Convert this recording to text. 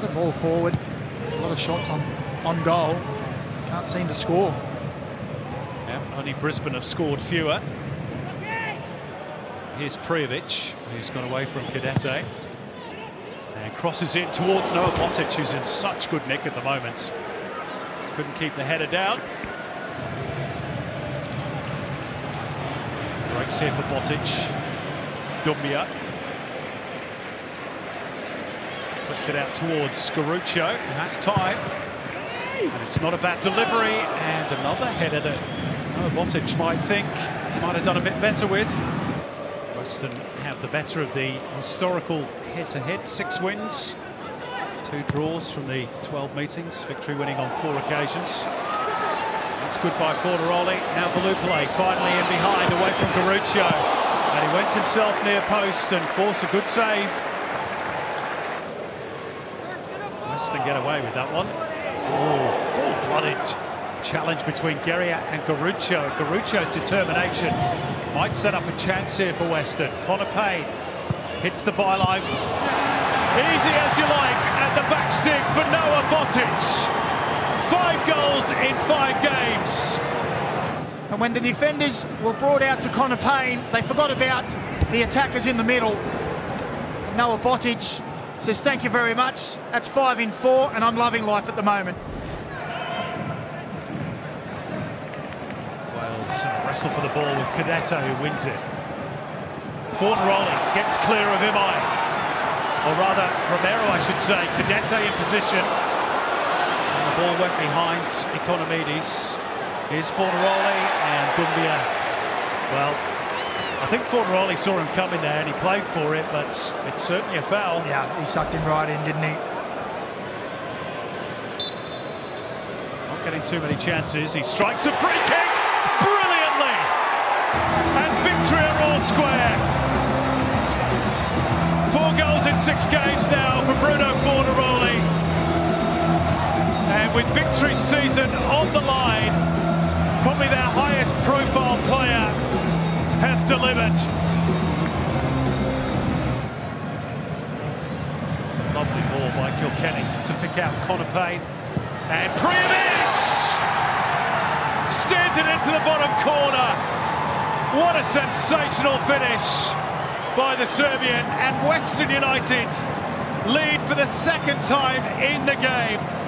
lot of ball forward, a lot of shots on, on goal. Can't seem to score. Yeah, only Brisbane have scored fewer. Here's Prijovic, who's gone away from Cadete. And crosses in towards Noah Botic, who's in such good nick at the moment. Couldn't keep the header down. Breaks here for Botic. Doumbia. Flicks it out towards Garuccio, and that's time. And it's not a bad delivery, and another header that Noah Botic might think he might have done a bit better with. Western have the better of the historical head-to-head, -head, six wins, two draws from the 12 meetings, victory winning on four occasions. That's good by Fornaroli. Now Velupillay finally in behind, away from Garuccio. And he went himself near post and forced a good save. Western get away with that one. Oh, full-blooded challenge between Geria and Garuccio. Garuccio's determination might set up a chance here for Western. Connor Pain hits the byline. Easy as you like at the back stick for Noah Botic. Five goals in five games. And when the defenders were brought out to Connor Pain, they forgot about the attackers in the middle. Noah Botic says, thank you very much. That's five in four, and I'm loving life at the moment. Wales wrestle for the ball with Cadete, who wins it. Fornaroli gets clear of Imai. Or rather, Romero, I should say. Cadete in position. And the ball went behind Ikonomidis. Here's Fornaroli and Doumbia. Well, I think Fornaroli saw him coming there and he played for it, but it's certainly a foul. Yeah, he sucked him right in, didn't he? Not getting too many chances. He strikes a free kick brilliantly. And victory at Roar Square. Four goals in six games now for Bruno Fornaroli. And with victory season on the line, probably their highest profile It's a lovely ball by Kilkenny to pick out Connor Pain. And Prijovic steers it into the bottom corner. What a sensational finish by the Serbian and Western United lead for the second time in the game.